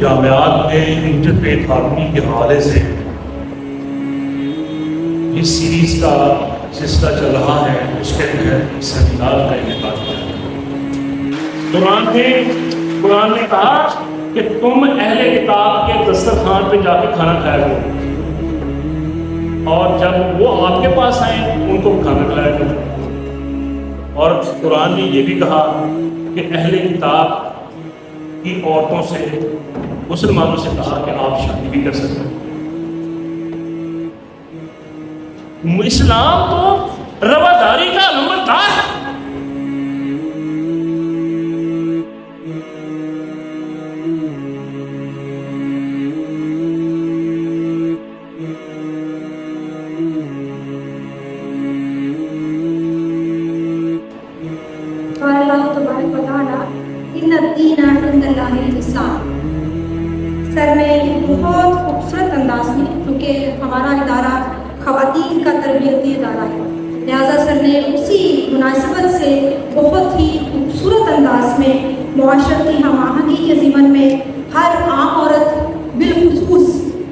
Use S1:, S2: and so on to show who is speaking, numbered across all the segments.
S1: जामियात में इंजत बेथानगी के हवाले से इस सीरीज़ का सिलसिला चल रहा है, उसके तहत सेमिनार का इनका कुरान थे, कुरान ने कहा कि तुम अहले किताब के दस्तरखान पे जाके खाना खाया करो। और जब वो आपके पास आए, उनको खाना खिलाया करो। और कुरान ने ये भी कहा कि अहले किताब की औरतों से, मुसलमानों से कहा कि आप शादी भी कर सकते हैं। इस्लाम तो रवादारी का नंबरदार है।
S2: तो तो सर, में बहुत खूबसूरत अंदाज में, क्योंकि हमारा इदारा खवातीन का तरबियती इदारा है। लिहाजा सर ने उसी मुनासिबत से बहुत ही खूबसूरत अंदाज में मुआशरती हम आहंगी के ज़िमन में हर आम औरत बिलखसूस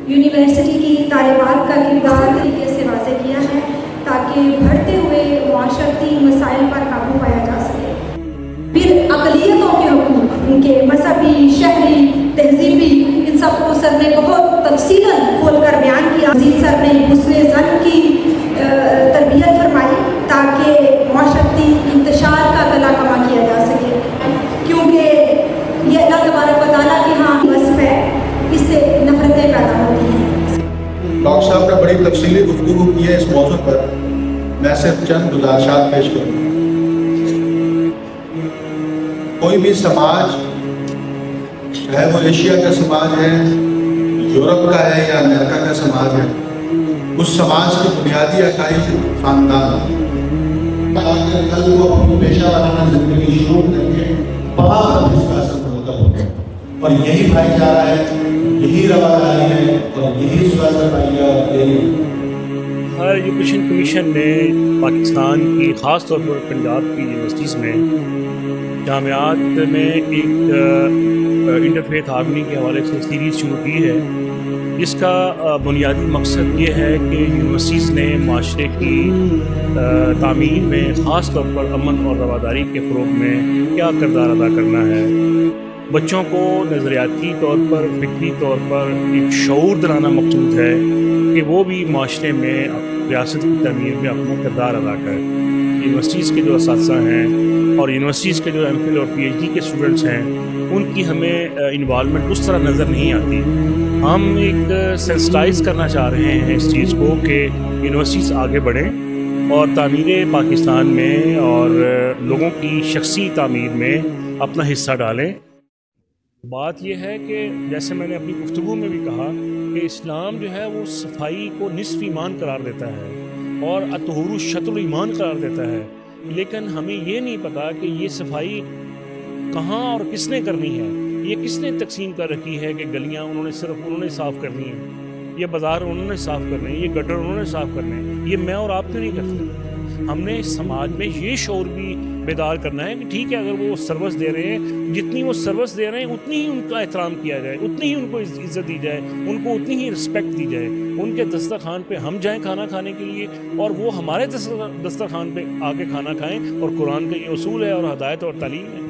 S2: यूनिवर्सिटी की तालिबात का किरदार तरीके से वाजे किया है ताकि बढ़ते हुए माशरती मसाइल पर काबू पाया जा सके। फिर अकलीतों के हकूक उनके मजहबी शहरी तहजीबी इन सबको सर ने बहुत तफसीलन खोल कर बयान किया अज़ीज़ सर ने हुस्न जन की अ, तरबियत फरमाई ताकि माशरती इंतशार का कला कमा किया जा सके क्योंकि ये अल्लाह तबारक व तआला के यहाँ वस्फ है इससे नफरतें पैदा होती हैं
S3: डॉक्टर साहब ने बड़ी तफसीली गुफ्तु की है इस मौजू पर। मैं सिर्फ़ चंद गुजारिशात पेश करूँगा। कोई भी समाज, चाहे वो एशिया का समाज है, यूरोप का है या अमेरिका का समाज है, उस समाज की बुनियादी अकाई खानदान कल वो अपनी पेशा है। और यही भाईचारा है
S1: हायर एजुकेशन कमीशन ने पाकिस्तान की ख़ास तौर पर पंजाब की यूनिवर्सिटीज़ में जामियात में एक इंटरफेथ हारमनी के हवाले से सीरीज़ शुरू की है। जिसका अ, बुनियादी मकसद ये है कि यूनिवर्सिटीज़ ने माशरे की तामीर में ख़ास तौर पर अमन और रवादारी के फ़रोग में क्या किरदार अदा करना है। बच्चों को नज़रियाती तौर पर, फिक्री तौर पर एक शूर दिलाना मकसूद है कि वो भी माशरे में रियासत की तमीर में अपना किरदार अदा करें। यूनिवर्सिटीज़ के जो इस हैं और यूनिवर्सिटीज़ के जो एम फिल और पी एच डी के स्टूडेंट्स हैं, उनकी हमें इन्वालमेंट उस तरह नज़र नहीं आती। हम एक सेंसटाइज करना चाह रहे हैं इस चीज़ को कि यूनिवर्सिटीज़ आगे बढ़ें और तमीर पाकिस्तान में और लोगों की शख्सी तमीर में अपना हिस्सा डालें। बात यह है कि जैसे मैंने अपनी गुफ्तु में भी कहा कि इस्लाम जो है वो सफ़ाई को निसफ ईमान करार देता है और अतहर शत्रु ईमान करार देता है। लेकिन हमें ये नहीं पता कि ये सफ़ाई कहाँ और किसने करनी है। ये किसने तकसीम कर रखी है कि गलियाँ उन्होंने सिर्फ़ उन्होंने साफ़ करनी है। ये बाज़ार उन्होंने साफ़ करने हैं, ये गटर उन्होंने साफ़ करने हैं। ये मैं और आप क्यों नहीं करते? हमने समाज में ये शोर भी बेदार करना है कि ठीक है, अगर वो सर्विस दे रहे हैं, जितनी वो सर्विस दे रहे हैं, उतनी ही उनका एहतराम किया जाए, उतनी ही उनको इज़्ज़त दी जाए, उनको उतनी ही रिस्पेक्ट दी जाए। उनके दस्तरखान पे हम जाएँ खाना खाने के लिए और वो हमारे दस्तरखान पे आके खाना खाएँ और कुरान का ये असूल है और हदायत और तालीम है।